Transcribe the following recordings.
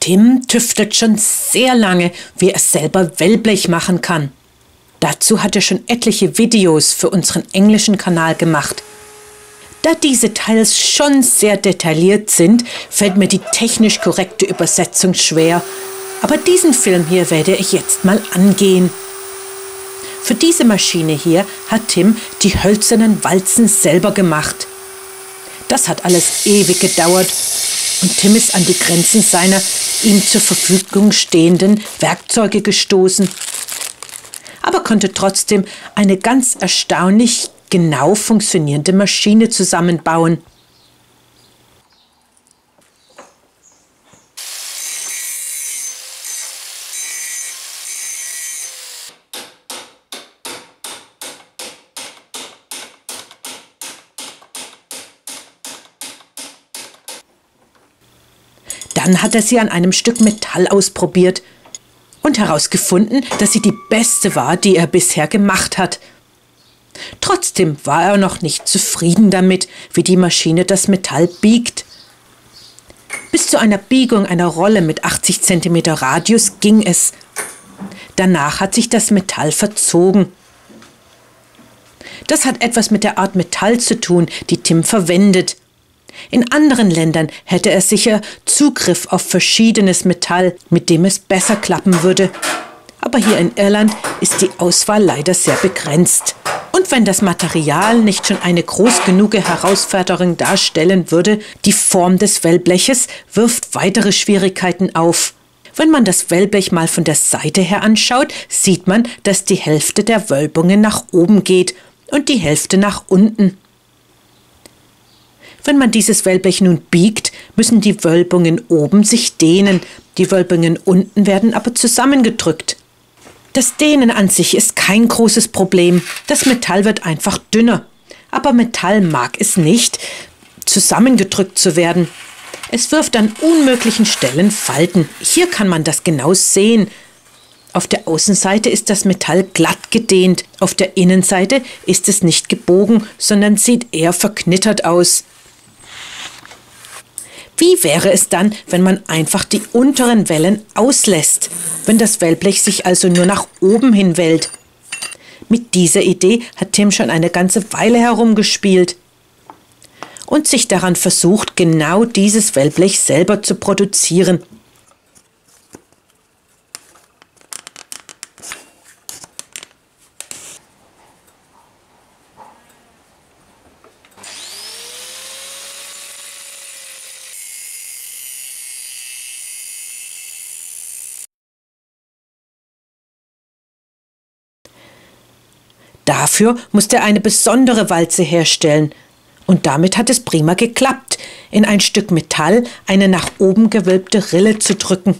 Tim tüftelt schon sehr lange, wie er selber Wellblech machen kann. Dazu hat er schon etliche Videos für unseren englischen Kanal gemacht. Da diese Teils schon sehr detailliert sind, fällt mir die technisch korrekte Übersetzung schwer. Aber diesen Film hier werde ich jetzt mal angehen. Für diese Maschine hier hat Tim die hölzernen Walzen selber gemacht. Das hat alles ewig gedauert und Tim ist an die Grenzen seiner ihm zur Verfügung stehenden Werkzeuge gestoßen, aber konnte trotzdem eine ganz erstaunlich genau funktionierende Maschine zusammenbauen. Dann hat er sie an einem Stück Metall ausprobiert und herausgefunden, dass sie die beste war, die er bisher gemacht hat. Trotzdem war er noch nicht zufrieden damit, wie die Maschine das Metall biegt. Bis zu einer Biegung einer Rolle mit 80 cm Radius ging es. Danach hat sich das Metall verzogen. Das hat etwas mit der Art Metall zu tun, die Tim verwendet. In anderen Ländern hätte er sicher Zugriff auf verschiedenes Metall, mit dem es besser klappen würde. Aber hier in Irland ist die Auswahl leider sehr begrenzt. Und wenn das Material nicht schon eine groß genug Herausforderung darstellen würde, die Form des Wellbleches wirft weitere Schwierigkeiten auf. Wenn man das Wellblech mal von der Seite her anschaut, sieht man, dass die Hälfte der Wölbungen nach oben geht und die Hälfte nach unten. Wenn man dieses Wellblech nun biegt, müssen die Wölbungen oben sich dehnen, die Wölbungen unten werden aber zusammengedrückt. Das Dehnen an sich ist kein großes Problem, das Metall wird einfach dünner. Aber Metall mag es nicht, zusammengedrückt zu werden. Es wirft an unmöglichen Stellen Falten. Hier kann man das genau sehen. Auf der Außenseite ist das Metall glatt gedehnt, auf der Innenseite ist es nicht gebogen, sondern sieht eher verknittert aus. Wie wäre es dann, wenn man einfach die unteren Wellen auslässt, wenn das Wellblech sich also nur nach oben hin wellt? Mit dieser Idee hat Tim schon eine ganze Weile herumgespielt und sich daran versucht, genau dieses Wellblech selber zu produzieren. Dafür musste er eine besondere Walze herstellen. Und damit hat es prima geklappt, in ein Stück Metall eine nach oben gewölbte Rille zu drücken.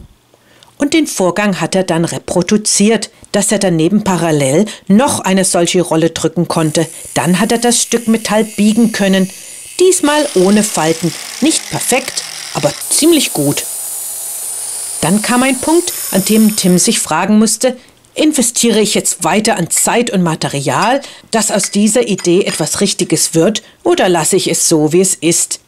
Und den Vorgang hat er dann reproduziert, dass er daneben parallel noch eine solche Rolle drücken konnte. Dann hat er das Stück Metall biegen können. Diesmal ohne Falten. Nicht perfekt, aber ziemlich gut. Dann kam ein Punkt, an dem Tim sich fragen musste, Investiere ich jetzt weiter an Zeit und Material, dass aus dieser Idee etwas Richtiges wird, oder lasse ich es so, wie es ist?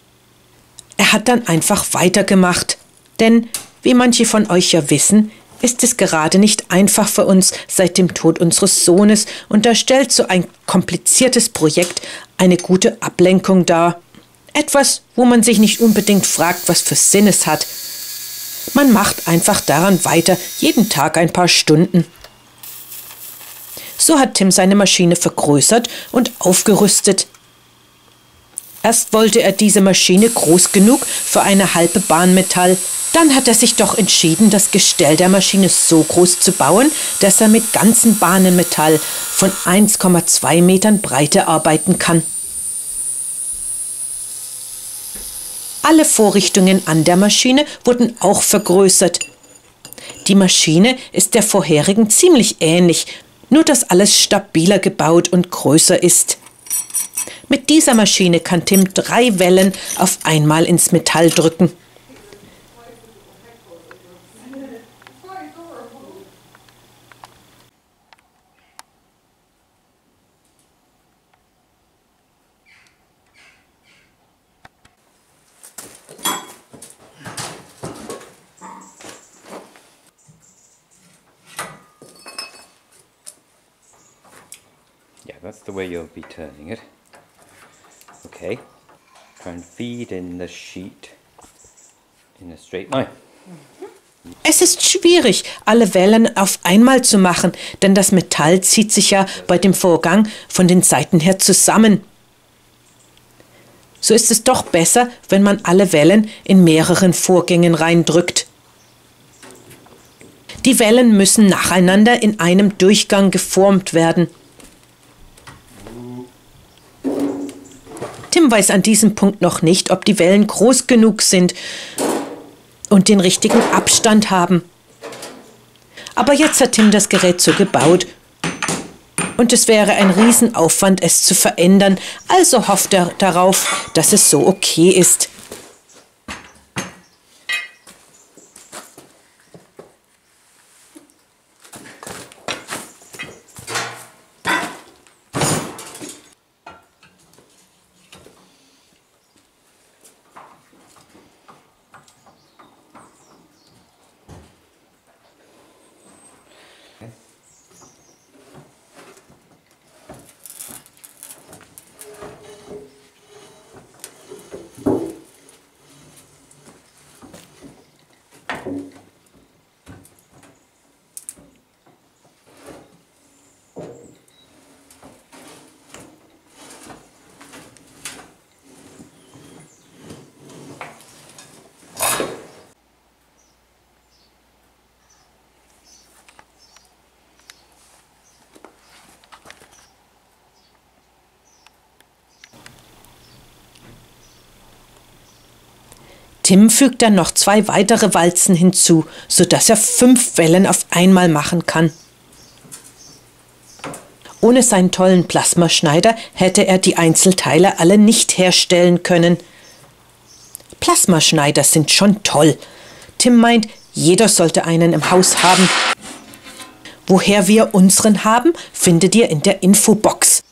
Er hat dann einfach weitergemacht. Denn, wie manche von euch ja wissen, ist es gerade nicht einfach für uns seit dem Tod unseres Sohnes und da stellt so ein kompliziertes Projekt eine gute Ablenkung dar. Etwas, wo man sich nicht unbedingt fragt, was für Sinn es hat. Man macht einfach daran weiter, jeden Tag ein paar Stunden. So hat Tim seine Maschine vergrößert und aufgerüstet. Erst wollte er diese Maschine groß genug für eine halbe Bahn Metall. Dann hat er sich doch entschieden, das Gestell der Maschine so groß zu bauen, dass er mit ganzen Bahnen Metall von 1,2 Metern Breite arbeiten kann. Alle Vorrichtungen an der Maschine wurden auch vergrößert. Die Maschine ist der vorherigen ziemlich ähnlich, nur dass alles stabiler gebaut und größer ist. Mit dieser Maschine kann Tim drei Wellen auf einmal ins Metall drücken. That's the way you'll be turning it. Okay. Try and feed in the sheet in a straight line. Es ist schwierig, alle Wellen auf einmal zu machen, denn das Metall zieht sich ja bei dem Vorgang von den Seiten her zusammen. So ist es doch besser, wenn man alle Wellen in mehreren Vorgängen reindrückt. Die Wellen müssen nacheinander in einem Durchgang geformt werden. Tim weiß an diesem Punkt noch nicht, ob die Wellen groß genug sind und den richtigen Abstand haben. Aber jetzt hat Tim das Gerät so gebaut. Und es wäre ein Riesenaufwand, es zu verändern, also hofft er darauf, dass es so okay ist. Tim fügt dann noch zwei weitere Walzen hinzu, sodass er fünf Wellen auf einmal machen kann. Ohne seinen tollen Plasmaschneider hätte er die Einzelteile alle nicht herstellen können. Plasmaschneider sind schon toll. Tim meint, jeder sollte einen im Haus haben. Woher wir unseren haben, findet ihr in der Infobox.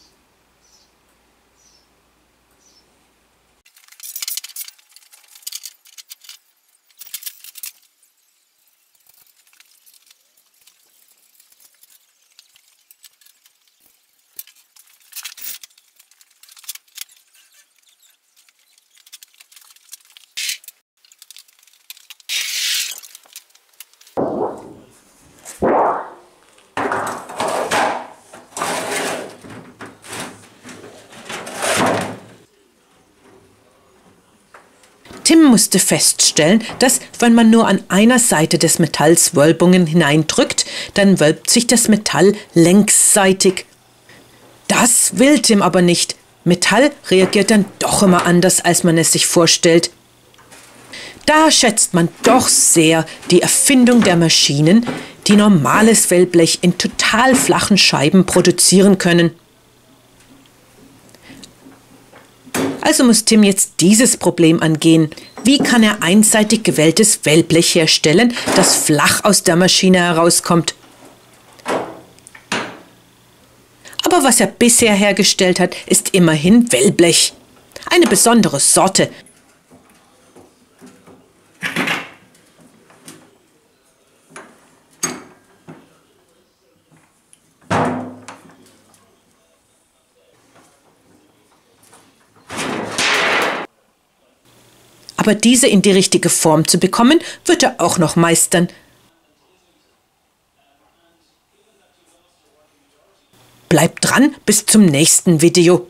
Tim musste feststellen, dass wenn man nur an einer Seite des Metalls Wölbungen hineindrückt, dann wölbt sich das Metall längsseitig. Das will Tim aber nicht. Metall reagiert dann doch immer anders, als man es sich vorstellt. Da schätzt man doch sehr die Erfindung der Maschinen, die normales Wellblech in total flachen Scheiben produzieren können. Also muss Tim jetzt dieses Problem angehen. Wie kann er einseitig gewelltes Wellblech herstellen, das flach aus der Maschine herauskommt? Aber was er bisher hergestellt hat, ist immerhin Wellblech. Eine besondere Sorte, aber diese in die richtige Form zu bekommen, wird er auch noch meistern. Bleibt dran bis zum nächsten Video.